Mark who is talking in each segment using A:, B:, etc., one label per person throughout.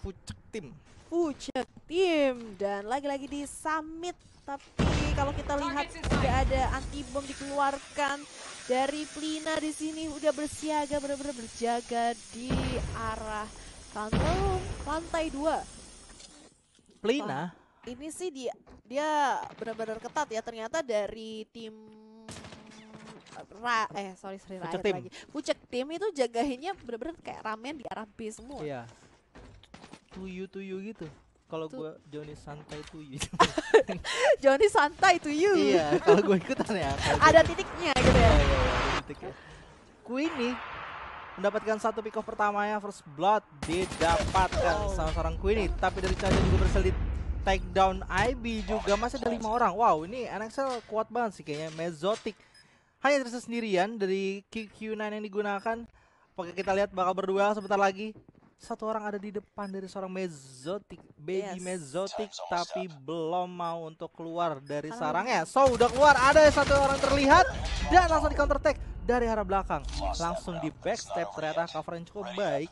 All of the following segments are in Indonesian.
A: Fucek tim.
B: Pucek tim dan lagi-lagi di summit tapi kalau kita lihat tidak ada anti bom dikeluarkan dari Plina di sini udah bersiaga benar-benar berjaga di arah kantor lantai dua.
A: Plina.
B: Ini sih dia dia benar-benar ketat ya ternyata dari tim Ra, eh sorry sorry
A: Pucek tim.
B: lagi. Pucek tim itu jagainnya benar-benar kayak ramen di arah B semua.
A: Iya. Tuyu tuyu gitu. Kalau gua Joni santai tuyu.
B: Johnny santai to you.
A: iya, kalau gua ikutan ya.
B: Ada titiknya gitu ya.
A: Ada titik ya. Queenie mendapatkan satu pick off pertamanya first blood didapatkan
B: Oh.
A: sama seorang Queenie tapi dari Caja juga berhasil di take down IB juga masih ada lima orang wow ini NXL kuat banget sih kayaknya Mezotic hanya tersisa sendirian dari QQ9 yang digunakan Oke kita lihat bakal berduel sebentar lagi satu orang ada di depan dari seorang Mezotic baby
B: Yes.
A: Mezotic tapi belum mau untuk keluar dari sarangnya. So udah keluar ada satu orang terlihat dan langsung di counter attack dari arah belakang. Langsung di backstep ternyata cover yang cukup baik.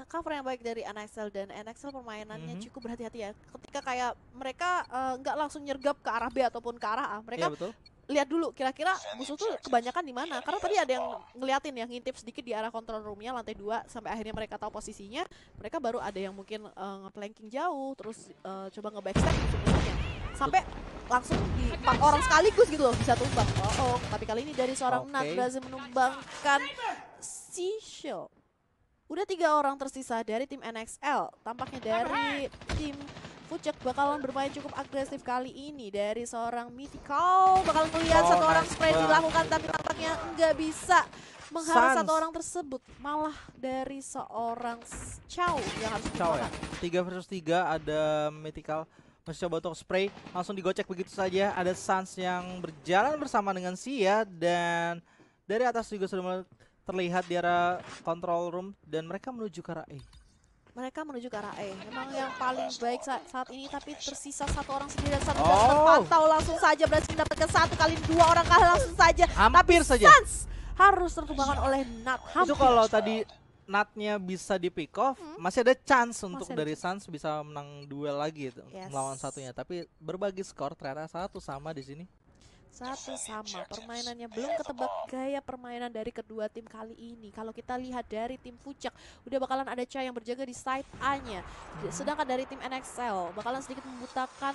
B: Cover yang baik dari NXL dan NXL permainannya
A: Mhm.
B: cukup berhati-hati ya. Ketika kayak mereka eh, nggak langsung nyergap ke arah B ataupun ke arah A, mereka
A: Iya betul
B: lihat dulu kira-kira musuh tuh kebanyakan di mana. Karena tadi ada yang ngeliatin ya, ngintip sedikit di arah control roomnya lantai 2 sampai akhirnya mereka tahu posisinya. Mereka baru ada yang mungkin eh, nge-flanking jauh, terus eh, coba nge-backstep musuh-musuhnya. Sampai langsung di empat orang sekaligus gitu loh bisa tumbang. Oh, oh. tapi kali ini dari seorang Nat
A: Oke.
B: berhasil menumbangkan Seashell. Udah tiga orang tersisa dari tim NXL. Tampaknya dari tim Fucek bakalan bermain cukup agresif kali ini dari seorang Mythical. Bakal melihat
A: Oh,
B: satu orang spray dilakukan tapi tampaknya nggak bisa mengharap satu orang tersebut. Malah dari seorang Chow yang harus
A: Ciao ya
B: dilakukan.
A: 3 versus 3 ada Mythical masih coba untuk spray langsung digocek begitu saja ada Sans yang berjalan bersama dengan Sia dan dari atas juga sudah terlihat di arah control room dan mereka menuju ke arah A
B: Mereka menuju ke arah E. Memang yang paling baik saat, saat ini tapi tersisa satu orang sendiri dan satu
A: Oh.
B: terpantau langsung saja berhasil mendapatkan satu kali dua orang kalah langsung saja.
A: hampir
B: tapi
A: saja
B: Sans harus tertumbangkan oleh Nat.
A: itu
B: Hampir.
A: kalau tadi Natnya bisa di pick off
B: Hmm.
A: masih ada chance untuk
B: Masih ada
A: dari Sans bisa menang duel lagi itu
B: Yes.
A: melawan satunya tapi berbagi skor ternyata satu sama di sini
B: Satu sama, permainannya belum ketebak gaya permainan dari kedua tim kali ini. Kalau kita lihat dari tim Fucek, udah bakalan ada Cha yang berjaga di side A-nya.
A: Hmm.
B: Sedangkan dari tim NXL, bakalan sedikit membutakan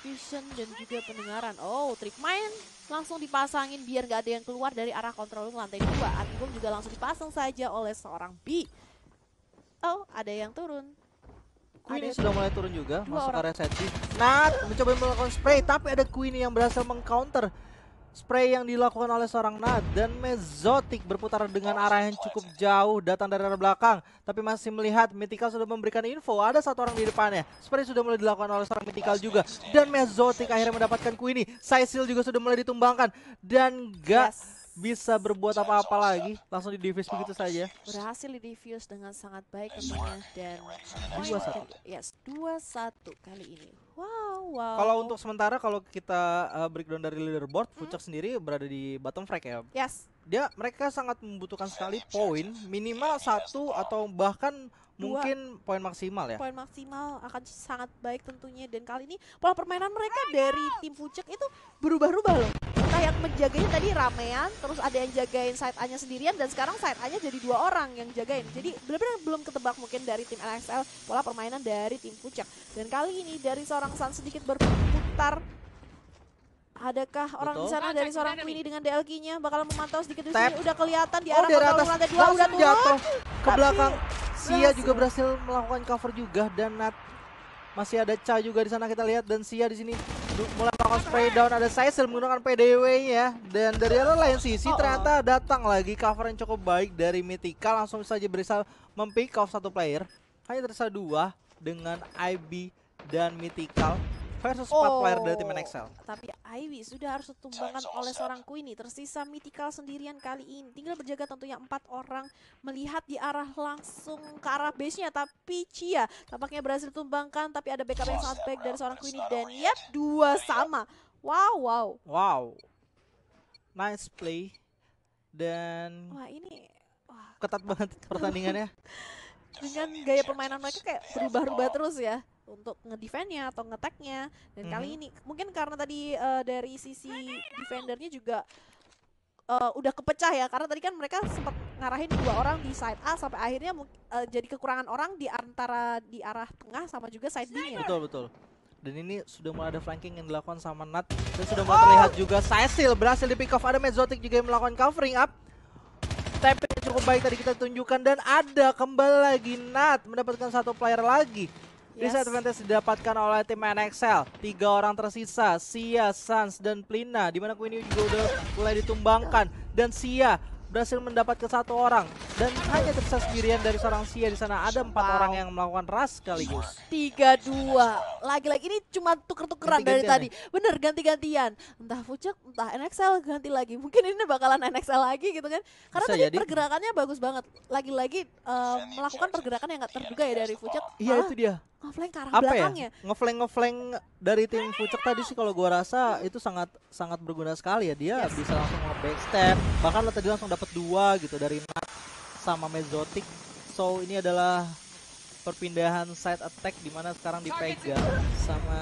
B: vision dan juga pendengaran. Oh, trik main langsung dipasangin biar gak ada yang keluar dari arah kontrol room lantai 2. Antibom juga langsung dipasang saja oleh seorang B. Oh, ada yang turun.
A: Queenie
B: Ada
A: sudah mulai turun juga
B: Dua
A: masuk area set B. Nat mencoba melakukan spray tapi ada Queenie yang berhasil mengcounter spray yang dilakukan oleh seorang Nat dan Mezotic berputar dengan arah yang cukup jauh datang dari arah belakang tapi masih melihat Mythical sudah memberikan info ada satu orang di depannya spray sudah mulai dilakukan oleh seorang Mythical juga dan Mezotic akhirnya mendapatkan Queenie Sisil juga sudah mulai ditumbangkan dan gak
B: Yes.
A: Bisa berbuat apa-apa lagi langsung di defuse begitu saja.
B: berhasil di defuse dengan sangat baik tentunya dan
A: Dua satu.
B: yes dua satu kali ini. Wow wow.
A: Kalau untuk sementara kalau kita uh, breakdown dari leaderboard, Fucek sendiri berada di bottom frag ya.
B: yes.
A: Dia mereka sangat membutuhkan sekali poin minimal satu atau bahkan mungkin poin maksimal ya.
B: poin maksimal akan sangat baik tentunya dan kali ini pola permainan mereka dari tim Fucek itu berubah-ubah loh yang menjaganya tadi ramean terus ada yang jagain side A-nya sendirian dan sekarang side A-nya jadi dua orang yang jagain. Jadi benar-benar belum ketebak mungkin dari tim NXL pola permainan dari tim Fucek dan kali ini dari seorang San sedikit berputar. Adakah orang di
A: Betul.
B: sana dari seorang Queenie dengan DLQ-nya bakal memantau sedikit di sini. Udah kelihatan di
A: Oh
B: arah
A: dari
B: kontrol
A: atas
B: lantai dua udah turun.
A: jatuh ke
B: Tapi
A: belakang. Sia
B: berhasil.
A: juga berhasil melakukan cover juga. Dan Nat masih ada Cha juga di sana. Kita lihat. Dan Sia di sini mulai spray down. Ada Sisil menggunakan PDW ya. Dan dari arah lain sisi
B: Oh, oh.
A: ternyata datang lagi cover yang cukup baik dari Mythical langsung saja berusaha mempick off satu player. Hanya tersisa dua dengan IB dan Mythical versus empat player dari tim NXL
B: Tapi Ivy sudah harus ditumbangkan oleh seorang Queenie. Tersisa Mythical sendirian kali ini. Tinggal berjaga tentunya empat orang melihat di arah langsung ke arah base-nya. Tapi Chia tampaknya berhasil ditumbangkan. Tapi ada backup yang sangat baik dari seorang Queenie. Dan yep, dua sama. Wow, wow.
A: wow nice play dan
B: Wah ini... Wah,
A: ketat banget pertandingannya
B: dengan gaya permainan mereka kayak berubah-ubah terus ya untuk ngedefendnya atau ngeteknya dan kali
A: Mhm.
B: ini mungkin karena tadi eh, dari sisi defendernya juga eh, udah kepecah ya karena tadi kan mereka sempat ngarahin dua orang di side A sampai akhirnya eh, jadi kekurangan orang di antara di arah tengah sama juga side B-nya.
A: Betul betul. Dan ini sudah mulai ada flanking yang dilakukan sama Nat dan sudah mulai terlihat juga Cecil berhasil di pick off ada Mezotic juga yang melakukan covering up. Tapping yang cukup baik tadi kita tunjukkan dan ada kembali lagi Nat mendapatkan satu player lagi.
B: Yes.
A: Disadvantage didapatkan oleh tim NXL. Tiga orang tersisa, Sia, Sans, dan Plina. Di mana Queenie juga udah mulai ditumbangkan. Dan Sia berhasil mendapatkan satu orang. Dan hanya tersisa sendirian dari seorang Sia di sana. Ada empat
B: Wow.
A: orang yang melakukan ras sekaligus.
B: tiga dua lagi-lagi ini cuma tuker-tukeran dari tadi
A: Ganti-gantian
B: bener ganti-gantian entah Fucek entah NXL ganti lagi mungkin ini bakalan NXL lagi gitu kan karena
A: Bisa
B: tadi
A: jadi.
B: pergerakannya bagus banget lagi-lagi eh, melakukan pergerakan yang nggak terduga ya dari Fucek
A: Iya itu dia.
B: Ngeflank ke arah
A: Apa ya?
B: belakangnya
A: Ngeflank ngeflank dari tim Fucek tadi sih kalau gua rasa itu sangat sangat berguna sekali ya. Dia
B: Yes.
A: bisa langsung nge-backstep. Bahkan lo tadi langsung dapat dua gitu dari Nat sama Mezotic. So ini adalah perpindahan side attack di mana sekarang dipegang sama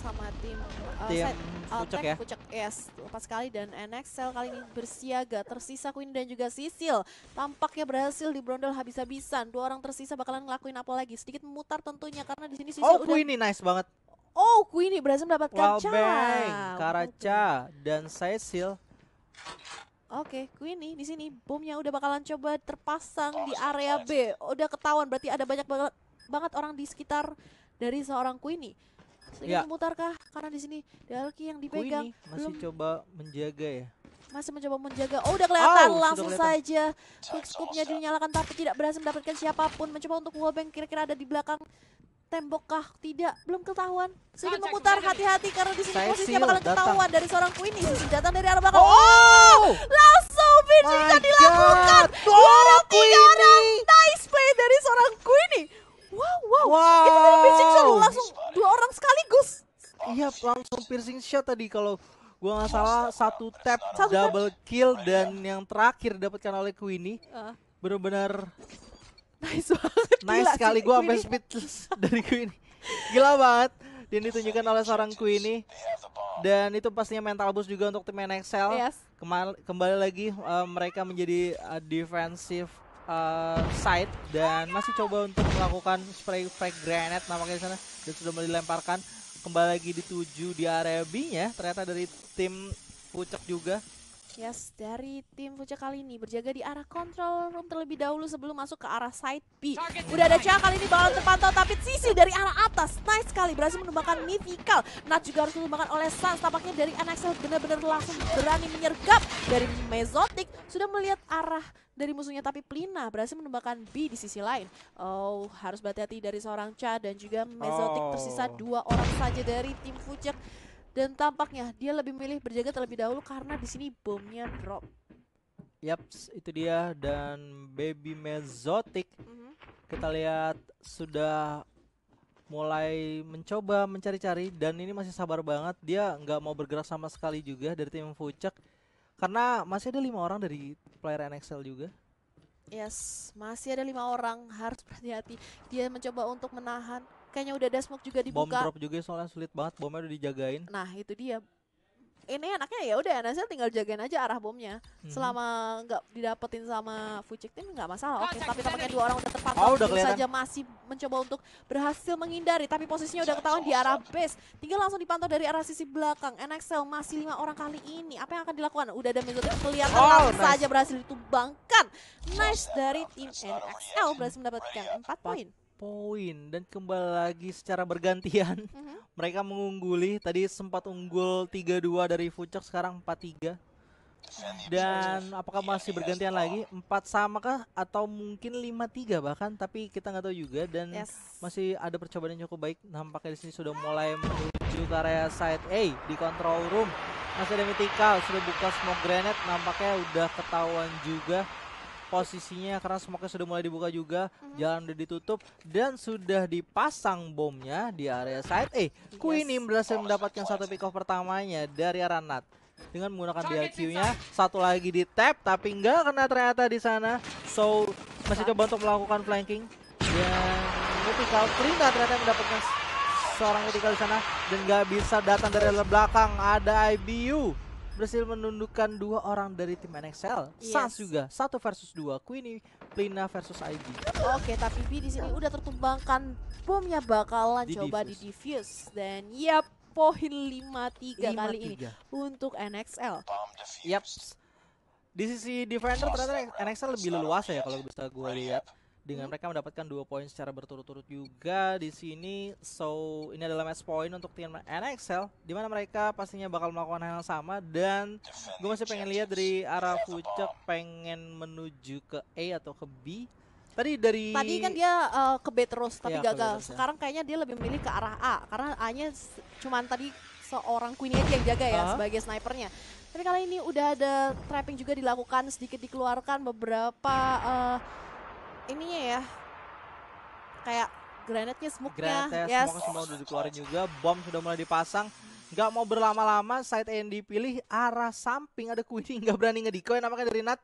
B: sama tim eh,
A: tim
B: side attack
A: ya.
B: Fucek yes tepat sekali dan NXL kali ini bersiaga tersisa Queen dan juga Sisil tampaknya berhasil di brondel habis-habisan dua orang tersisa bakalan ngelakuin apa lagi sedikit memutar tentunya karena di sini Sisil
A: Oh,
B: udah
A: Queenie nice banget.
B: Oh, Queenie berhasil mendapatkan charm.
A: Karaca, dan Cecil.
B: Oke, Queenie di sini bomnya udah bakalan coba terpasang di area B. Udah ketahuan berarti ada banyak banget, banget orang di sekitar dari seorang Queenie. Sedikit
A: Ya.
B: memutarkah? Karena di sini Dalki yang dipegang
A: Queenie masih
B: belum-
A: coba menjaga ya.
B: masih mencoba menjaga. Oh, udah kelihatan
A: Oh,
B: langsung
A: kelihatan.
B: saja quick scope-nya dinyalakan tapi tidak berhasil mendapatkan siapa pun. Mencoba untuk wallbang kira-kira ada di belakang tembok kah? Tidak, belum ketahuan. Sedikit memutar hati-hati karena di sini
A: Saya
B: posisinya bakalan ketahuan dari seorang Queenie. Sisi datang dari arah belakang.
A: Oh!
B: Langsung Vince
A: My
B: bisa dilakukan. Dua orang, tiga orang. Nice play dari seorang Queenie. Wow, wow.
A: Wow.
B: Itu dari Vince selalu langsung dua orang sekaligus.
A: Iya langsung piercing shot tadi kalau gua nggak salah satu tap
B: Satu tap.
A: double kill dan yang terakhir didapatkan oleh Queenie
B: Ah,
A: benar-benar
B: nice banget.
A: nice
B: Gila
A: sekali gua sampai speechless dari Queenie. Gila banget dan ditunjukkan oleh seorang Queenie dan itu pastinya mental boost juga untuk tim NXL.
B: Yes.
A: Kemal- kembali lagi uh, mereka menjadi uh, defensive uh, side dan masih coba untuk melakukan spray frag grenade nampaknya di sana dan sudah mulai dilemparkan kembali lagi dituju di area B-nya ternyata dari tim Pucek juga
B: Yes, dari tim Fuca kali ini berjaga di arah control room terlebih dahulu sebelum masuk ke arah side B. Udah ada Cha kali ini bakal terpantau tapi sisi dari arah atas. Nice sekali berhasil menumbangkan Mythical. Nat juga harus dinumbangkan oleh Sans. Tampaknya dari NXL benar-benar langsung berani menyergap dari Mezotic. Sudah melihat arah dari musuhnya tapi Plina berhasil menumbangkan B di sisi lain. Oh, harus berhati-hati dari seorang Cha dan juga Mezotic
A: Oh.
B: tersisa dua orang saja dari tim Fucek. Dan tampaknya dia lebih milih berjaga terlebih dahulu karena di sini bomnya drop.
A: Yaps, itu dia dan Baby Mezotic
B: Mhm.
A: kita lihat sudah mulai mencoba mencari-cari dan ini masih sabar banget dia nggak mau bergerak sama sekali juga dari tim Fucek karena masih ada lima orang dari player NXL juga
B: Yes, masih ada lima orang harus berhati-hati. Dia mencoba untuk menahan. Kayaknya udah ada smoke juga
A: bom
B: dibuka.
A: drop juga soalnya sulit banget bomnya udah dijagain
B: Nah itu dia. Ini enaknya ya udah NSL tinggal jagain aja arah bomnya.
A: Mhm.
B: Selama nggak didapetin sama Fucik tim nggak masalah. Oke, tapi tampaknya dua orang udah terpantau.
A: Oh, udah
B: saja masih mencoba untuk berhasil menghindari. Tapi posisinya udah ketahuan di arah base. Tinggal langsung dipantau dari arah sisi belakang. NXL masih lima orang kali ini. Apa yang akan dilakukan? Udah ada Mezotic kelihatan
A: Oh,
B: langsung
A: nice.
B: saja berhasil ditumbangkan. Nice dari tim NXL berhasil mendapatkan 4 poin.
A: Poin. Dan kembali lagi secara bergantian
B: Mhm.
A: mereka mengungguli. Tadi sempat unggul 3-2 dari Fucek sekarang 4-3 dan apakah masih bergantian lagi? 4 sama kah? Atau mungkin 5-3 bahkan? Tapi kita nggak tahu juga. Dan
B: Yes.
A: masih ada percobaan yang cukup baik. Nampaknya di sini sudah mulai menuju ke area side A di control room. Masih ada Mythical sudah buka smoke grenade. Nampaknya udah ketahuan juga posisinya karena smoke sudah mulai dibuka juga
B: Mhm.
A: jalan udah ditutup dan sudah dipasang bomnya di area side A Queenie
B: Yes.
A: berhasil mendapatkan satu pick off pertamanya dari arah Nat dengan menggunakan DLQ-nya satu lagi di tap tapi enggak kena ternyata di sana so masih coba untuk melakukan flanking vertikal. Klina ternyata yang mendapatkan seorang vertikal di sana dan nggak bisa datang dari belakang. Ada IBU berhasil menundukkan dua orang dari tim NXL. Sans
B: Yes.
A: juga satu versus dua. Queenie, Plina versus IB.
B: Oke, tapi B di sini udah tertumbangkan bomnya bakalan
A: Di
B: coba di
A: defuse.
B: defuse dan ya poin 5-3 kali ini
A: 5-3.
B: untuk NXL.
A: Yap. Di sisi defender ternyata NXL lebih leluasa ya kalau bisa gue lihat. Dengan mereka mendapatkan dua poin secara berturut-turut juga di sini. So ini adalah match point untuk tim NXL, di mana mereka pastinya bakal melakukan hal yang sama dan gue masih pengen lihat dari arah Fucek pengen menuju ke A atau ke B. Tadi dari
B: Tadi kan dia uh, ke B terus tapi
A: B
B: gagal.
A: terus ya.
B: Sekarang kayaknya dia lebih memilih ke arah A karena A-nya cuman tadi seorang Queenie aja yang jaga ya
A: Aha.
B: sebagai snipernya. Tapi kali ini udah ada trapping juga dilakukan sedikit dikeluarkan beberapa uh, ininya ya. Kayak granatnya, smoke-nya.
A: Granate,
B: Yes.
A: semua semua udah dikeluarin juga, bom sudah mulai dipasang. Nggak mau berlama-lama, side A yang dipilih arah samping ada Queenie nggak berani ngedikoy namanya dari Nat.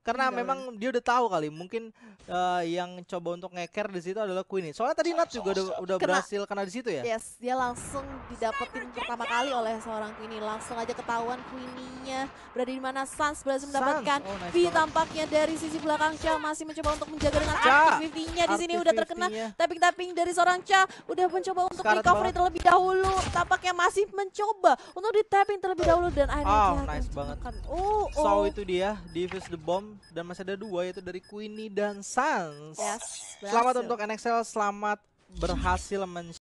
A: Karena
B: Nggak
A: memang dia udah tahu kali, mungkin eh, yang coba untuk ngeker di situ adalah Queenie. Soalnya tadi Nat juga udah, udah
B: Kena.
A: berhasil kena di situ ya.
B: Yes, dia langsung didapetin pertama kali oleh seorang Queenie. Langsung aja ketahuan Queenie-nya berada di mana Sans berhasil
A: Sans,
B: mendapatkan
A: oh, nice
B: V tampaknya dari sisi belakang Cha masih mencoba untuk menjaga dengan activity-nya di sini udah terkena
A: 50-nya.
B: tapping-tapping dari seorang Cha udah mencoba untuk
A: Sekarat
B: recovery
A: banget.
B: terlebih dahulu tampaknya masih mencoba untuk di tapping terlebih dahulu dan akhirnya
A: Oh, nice banget.
B: oh oh
A: So itu dia, defuse the bomb dan masih ada dua yaitu dari Queenie dan Sans.
B: yes
A: Selamat untuk NXL, selamat berhasil men